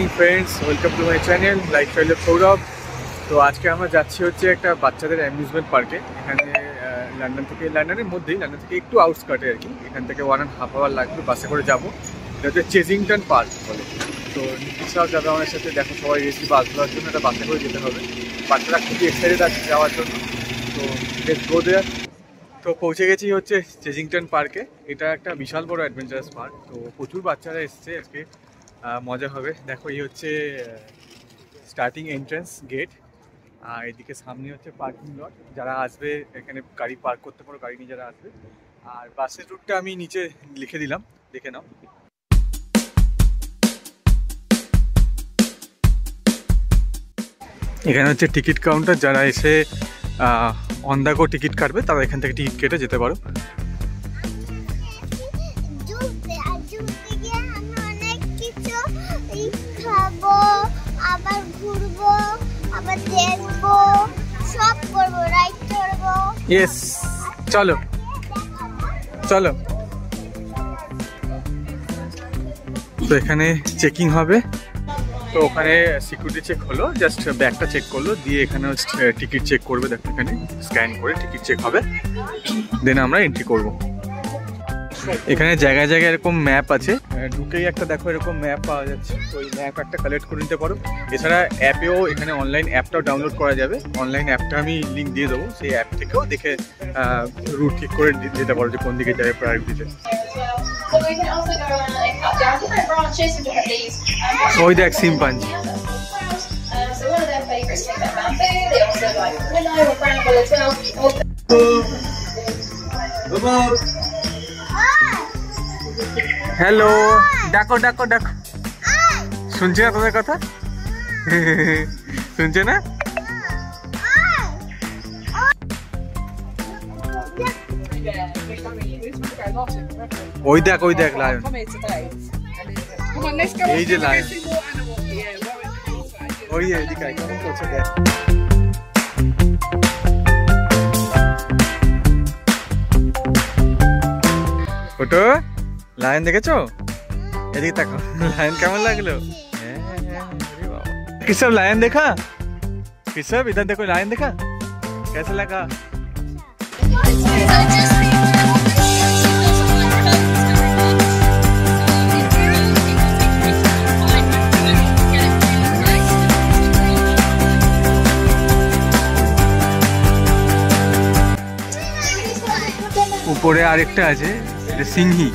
Morning friends welcome to my channel lifestyle of Sourav তো আজকে আমরা যাচ্ছি হচ্ছে একটা বাচ্চাদের অ্যামিউজমেন্ট পার্কে এখানে লন্ডন থেকে লন্ডনের মধ্যেই লন্ডন থেকে একটু আউটস্কার্টে আর কি। এখান থেকে ওয়ান অ্যান্ড হাফ আওয়ার লাগবে বাসে করে যাব। এটা হচ্ছে চেজিংটন পার্ক বলে। তো নীতিশাও যাবে আমার সাথে, দেখো সবাই রেসি বাস ধরার জন্য একটা বাসে করে যেতে হবে। বাচ্চারা খুবই এক্সাইটেড আছে যাওয়ার জন্য। তো লেটস গো দেয়ার তো পৌঁছে গেছি হচ্ছে চেজিংটন পার্কে এটা একটা বিশাল বড় অ্যাডভেঞ্চারাস পার্ক তো প্রচুর বাচ্চারা এসছে আজকে। মজা হবে। দেখো, এই হচ্ছে স্টার্টিং এন্ট্রান্স গেট আর এদিকে সামনে হচ্ছে পার্কিং লট যারা আসবে, এখানে গাড়ি পার্ক করতে পারো, গাড়ি নিয়ে যারা আসবে। আর বাসের রুটটা আমি নিচে লিখে দিলাম, দেখে নাও। এখানে হচ্ছে টিকিট কাউন্টার যারা essay on the go ticket কাটবে, তারা এখান থেকে টিকিট কেটে যেতে পারো। ইয়েস চলো। চলো। তো এখানে চেকিং হবে। তো ওখানে সিকিউরিটি চেক হলো জাস্ট ব্যাগটা চেক করল, দিয়ে এখানে টিকিট চেক করবে, দেখো এখানে স্ক্যান করে টিকিট চেক হবে। দেন আমরা এন্ট্রি করব। এখানে জায়গায় জায়গায় এরকম ম্যাপ আছে। ঢুকেই একটা দেখো এরকম ম্যাপ পাওয়া যাচ্ছে। তো এই ম্যাপ একটা কালেক্ট করে নিতে পারো। এছাড়া অ্যাপেও এখানে অনলাইন অ্যাপটাও ডাউনলোড করা যাবে। অনলাইন অ্যাপটা আমি লিঙ্ক দিয়ে দেবো। সেই অ্যাপ থেকেও দেখে রুট ঠিক করে যেতে পারো যে কোন দিকে যাবে প্রায়োরিটিতে So we can also hello ডাকো ডাকো ডাকো শুনছে না তোদের কথা শুনছে না ওই দেখ ওই দেখ lion Come here today. Come on, let's go. Hey, and see- Lion. let's see more animals. Yeah, well, outside, yeah. ওই এদিকে আয়, কেমন করছে দেখ ওটো লায়ন দেখেছো এদিকে তাকো লায়ন কেমন লাগলো হ্যাঁ, হ্যাঁ, আরে বাবা। किसब लायन देखा किसब इधर देखो लायन देखा कैसा लगा উপরে আরেকটা আছে এটা সিংহি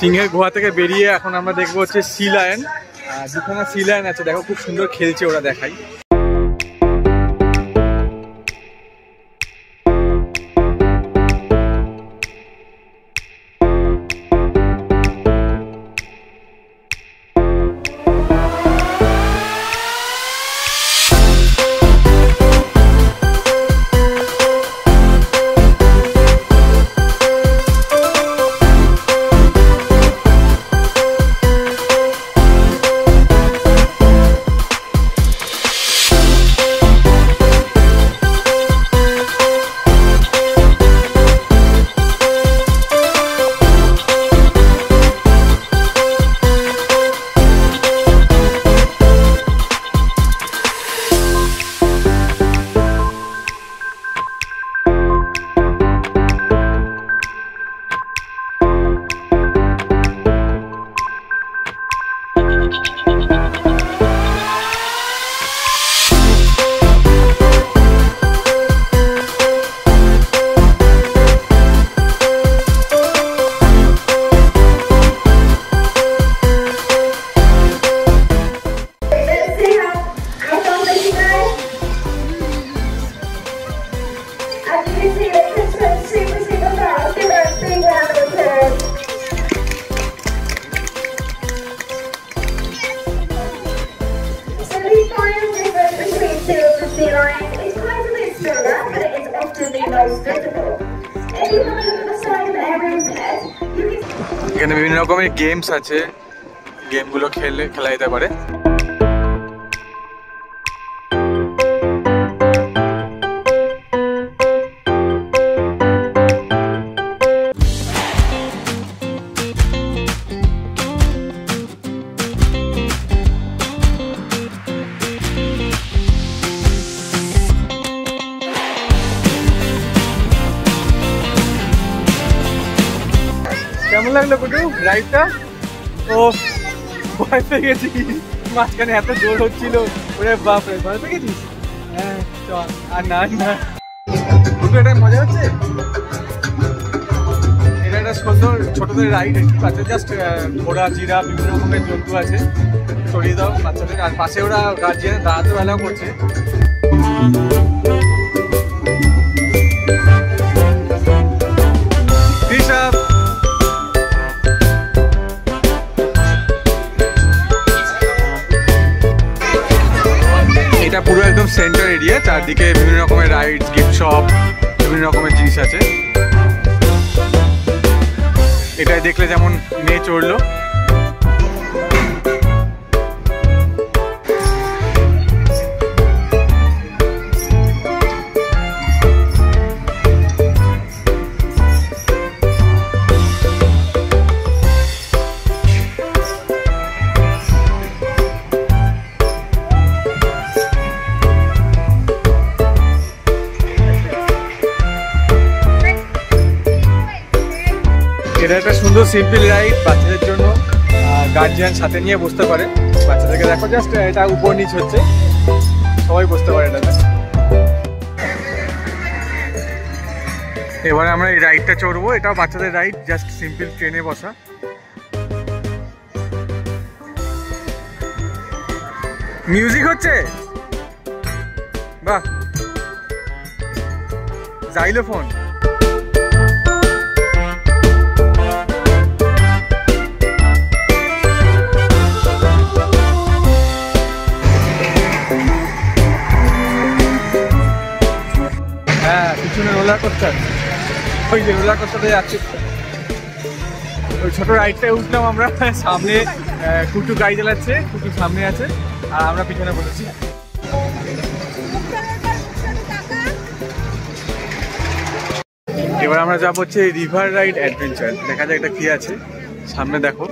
সিংহের গুহা থেকে বেরিয়ে এখন আমরা দেখব হচ্ছে সি লায়ন দুখানা সি লায়ন আছে। দেখো, খুব সুন্দর খেলছে ওরা দেখাই গেমস আছে গেমগুলো খেলে খেলা যেতে পারে। রাইডটা ও, ভয় পেয়ে গেছি মাঝখানে এত জোর হচ্ছিল। ওরে বাপরে, ভয় পেয়ে গেছিস? হ্যাঁ চল, আর না না। এটা মজা হচ্ছে? এটা একটা সুন্দর ছোটদের রাইড বাচ্চা জাস্ট ঘোড়া, জিরা, বিভিন্ন রকমের জন্তু আছে। সরিয়ে দাও বাচ্চাদের। আর পাশে ওরা গার্জিয়ান দাঁড়াতে বেলাও করছে। পুরো একদম সেন্টার এরিয়া চারদিকে বিভিন্ন রকমের রাইডস গিফট শপ বিভিন্ন রকমের জিনিস আছে। এটা দেখলে যেমন মেয়ে চড়লো এটা একটা সুন্দর সিম্পল রাইড বাচ্চাদের জন্য। গার্জিয়ান সাথে নিয়ে বসতে পারে। বাচ্চাদেরকে দেখো জাস্ট এটা উপর নিচ হচ্ছে। সবাই বসতে পারে এটাতে। এবারে আমরা এই রাইডটা চড়বো। এটাও বাচ্চাদের রাইড জাস্ট সিম্পল ট্রেনে বসা। মিউজিক হচ্ছে? বাহ। জাইলোফোন ওই যে রোলার কোস্টারে যাচ্ছি। ওই ছোট রাইডটায় উঠলাম আমরা, সামনে কুটু গাড়ি চালাচ্ছে, কুটু সামনে আছে, আর আমরা পিছনে বসেছি। এবার আমরা যাব হচ্ছে রিভার রাইড অ্যাডভেঞ্চার দেখা যায় এটা কি আছে। সামনে দেখো,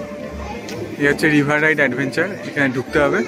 এই হচ্ছে রিভার রাইড অ্যাডভেঞ্চার এখানে ঢুকতে হবে।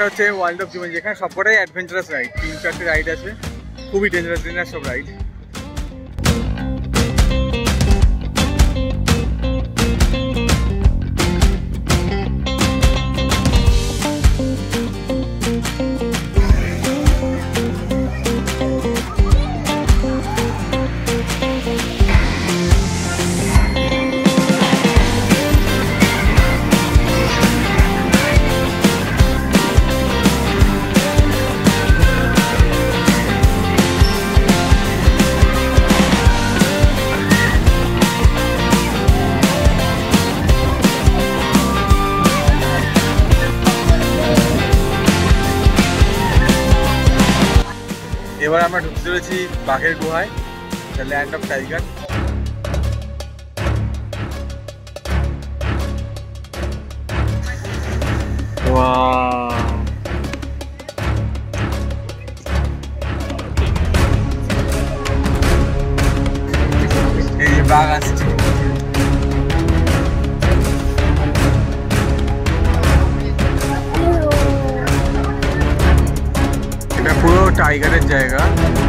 এখানটা হচ্ছে ওয়ার্ল্ড অফ জীবন, যেখানে সবকটাই অ্যাডভেঞ্চারাস রাইড তিন চারটে রাইড আছে, খুবই ডেঞ্জারাস ডেঞ্জারাস সব রাইড এবার আমরা ঢুকতে চলেছি বাঘের গুহায় দ্য ল্যান্ড অফ টাইগার এই যে বাঘ আসছে। এটা পুরো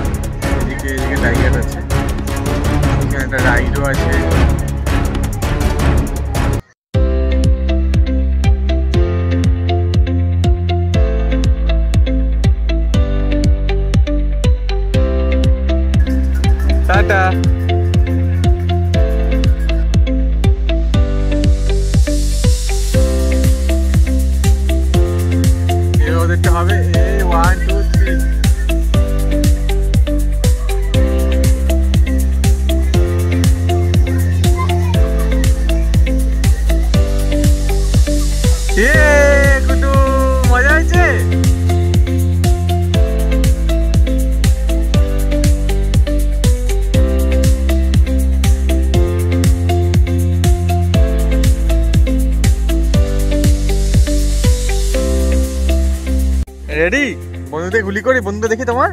বন্ধুদের গুলি করি বন্ধু দেখি তোমার?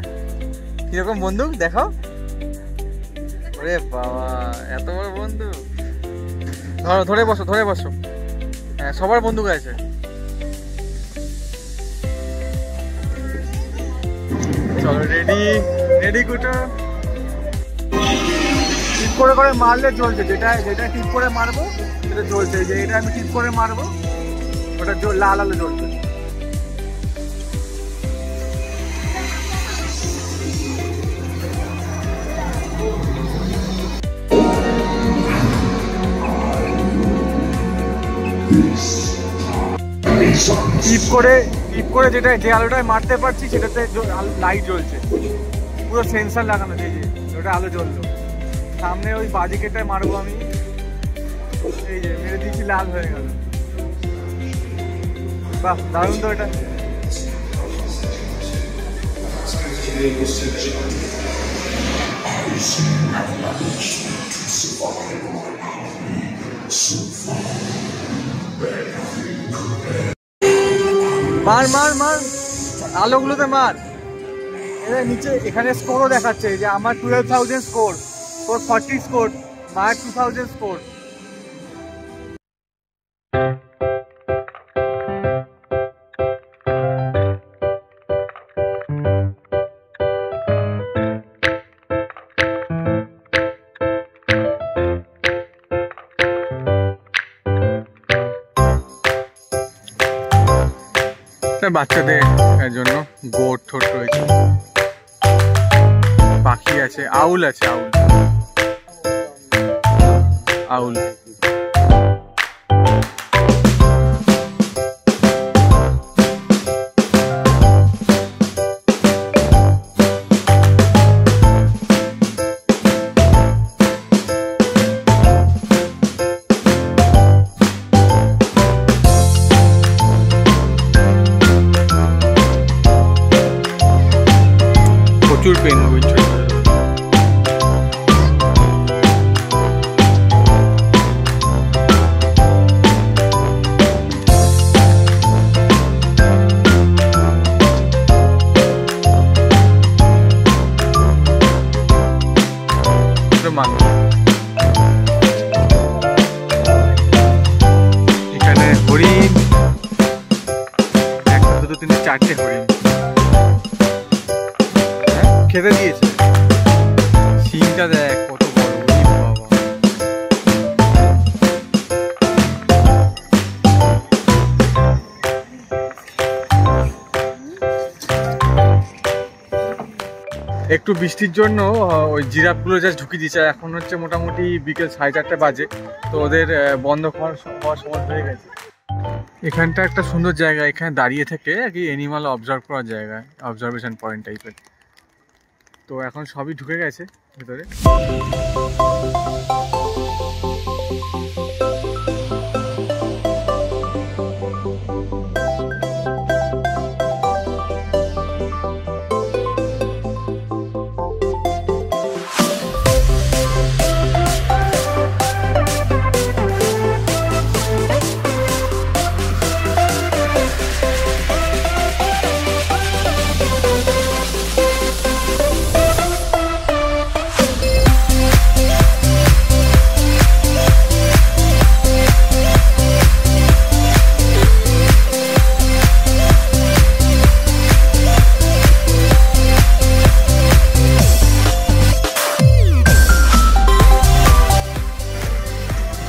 কীরকম বন্দুক দেখাও। ওরে বাবা, এত বড় বন্ধু। ধরো, ধরে বসো ধরে বসো। হ্যাঁ সবার বন্দুক আছে চলো রেডি রেডি কুটো। ঠিক করে করে মারলে চলছে যেটা যেটা ঠিক করে মারবো, সেটা চলছে যে এটা আমি ঠিক করে মারবো, ওটা লাল আলো জ্বলছে। টিপ করে টিপ করে যেটা যে আলোটায় মারতে পারছি, সেটাতে লাইট জ্বলছে। পুরো সেন্সার লাগানো, যে যে, ওটা আলো জ্বললো। সামনে ওই বাজিকেটায় মারবো আমি। এই যে, মেরে দিচ্ছি লাল হয়ে গেল। বাহ, দারুণ তো এটা। মার মার মার। আলোগুলোতে মার। নিচে এখানে স্কোরও দেখাচ্ছে যে আমার টুয়েলভ থাউজেন্ড স্কোর তোর ফর্টি স্কোর মার টু থাউজেন্ড স্কোর বাচ্চাদের জন্য গোট ঠোট রয়েছে। পাখি আছে আউল আছে আউল। আউল। একটু বৃষ্টির জন্য ওই জিরাফগুলো যা ঝুঁকি দিচ্ছে এখন হচ্ছে মোটামুটি বিকেল সাড়ে চারটে বাজে, তো ওদের বন্ধ হওয়ার হওয়ার সময় হয়ে গেছে। এখানটা একটা সুন্দর জায়গা, এখানে দাঁড়িয়ে থেকে আর কি অ্যানিমাল অবজার্ভ করার জায়গা অবজারভেশন পয়েন্ট টাইপের তো এখন সবই ঢুকে গেছে ভেতরে।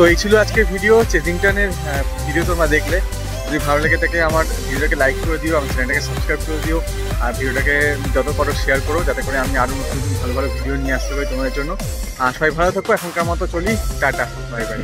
এই ছিল আজকের ভিডিও চেজিংটনের ভিডিও তোমরা দেখলে। যদি ভালো লেগে থাকে, আমার ভিডিওটাকে লাইক করে দিও, আমার চ্যানেলটাকে সাবস্ক্রাইব করে দিও, আর ভিডিওটাকে যত পারো শেয়ার করো, যাতে করে আমি আরও নতুন নতুন ভালো ভালো ভিডিও নিয়ে আসতে পারি তোমাদের জন্য। আর সবাই ভালো থাকো, এখনকার মতো চলি, টাটা বাই বাই